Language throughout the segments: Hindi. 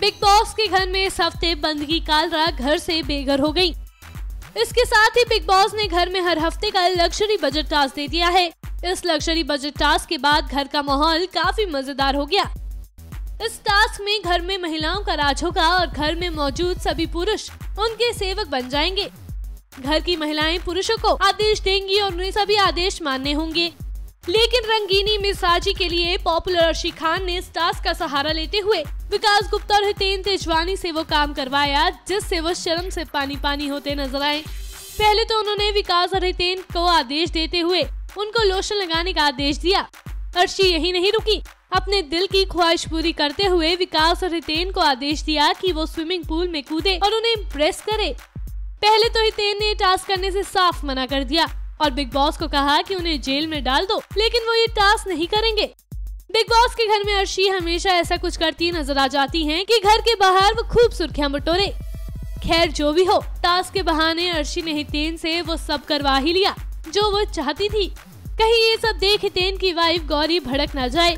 बिग बॉस के घर में इस हफ़्ते बंद की कालरा घर से बेघर हो गई। इसके साथ ही बिग बॉस ने घर में हर हफ़्ते का लग्जरी बजट टास्क दे दिया है। इस लग्जरी बजट टास्क के बाद घर का माहौल काफ़ी मज़ेदार हो गया। इस टास्क में घर में महिलाओं का राज होगा और घर में मौजूद सभी पुरुष उनके सेवक बन जाएँगे। घर की महिलाएँ पुरुषों को आदेश देंगी और उन्हें सभी आदेश मानने होंगे। लेकिन रंगीनी मिसाजी के लिए पॉपुलर अर्शी खान ने टास्क का सहारा लेते हुए विकास गुप्ता और हितेन तेजवानी से वो काम करवाया, जिससे वो शर्म से पानी पानी होते नज़र आए। पहले तो उन्होंने विकास और हितेन को आदेश देते हुए उनको लोशन लगाने का आदेश दिया। अर्शी यही नहीं रुकी। अपने दिल की ख्वाहिश पूरी करते हुए विकास और हितेन को आदेश दिया कि वो स्विमिंग पूल में कूदे और उन्हें इम्प्रेस करे। पहले तो हितेन ने टास्क करने से साफ़ मना कर दिया। और बिग बॉस को कहा कि उन्हें जेल में डाल दो, लेकिन वो ये टास्क नहीं करेंगे। बिग बॉस के घर में अर्शी हमेशा ऐसा कुछ करती नज़र आ जाती हैं कि घर के बाहर वो खूब सुर्खियाँ बटोरे। खैर, जो भी हो टास्क के बहाने अर्शी ने हितेन से वो सब करवा ही लिया, जो वो चाहती थी। कहीं ये सब देख हितेन की वाइफ गौरी भड़क न जाए।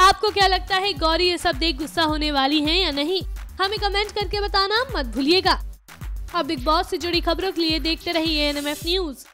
आपको क्या लगता है गौरी ये सब देख गुस्सा होने वाली है या नहीं? हमें कमेंट करके बताना मत भूलिएगा। अब बिग बॉस से जुड़ी खबरों के लिए देखते रहिए एनएमएफ न्यूज़